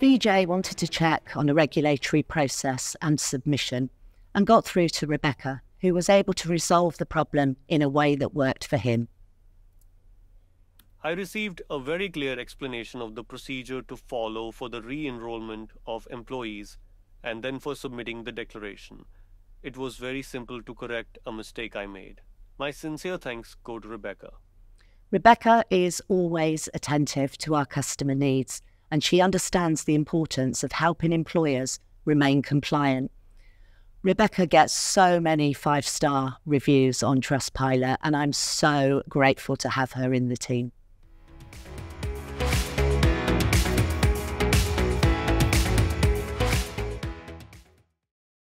Vijay wanted to check on a regulatory process and submission and got through to Rebecca, who was able to resolve the problem in a way that worked for him. I received a very clear explanation of the procedure to follow for the re enrollment of employees and then for submitting the declaration. It was very simple to correct a mistake I made. My sincere thanks go to Rebecca. Rebecca is always attentive to our customer needs and she understands the importance of helping employers remain compliant. Rebecca gets so many five star reviews on Trustpilot, and I'm so grateful to have her in the team.